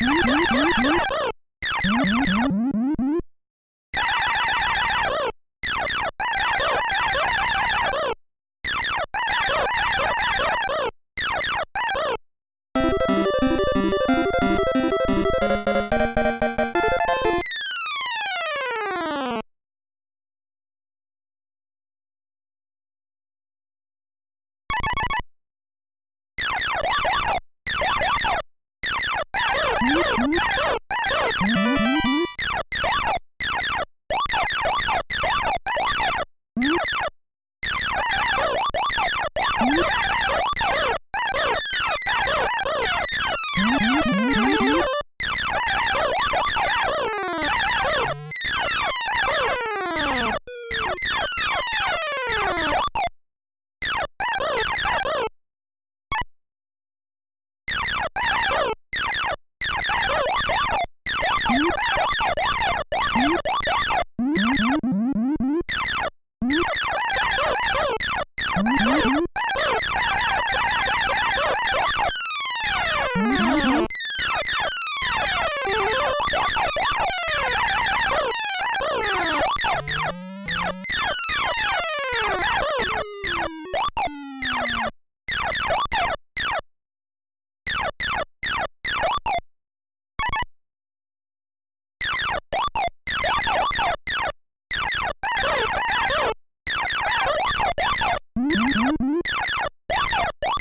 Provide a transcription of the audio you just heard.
No!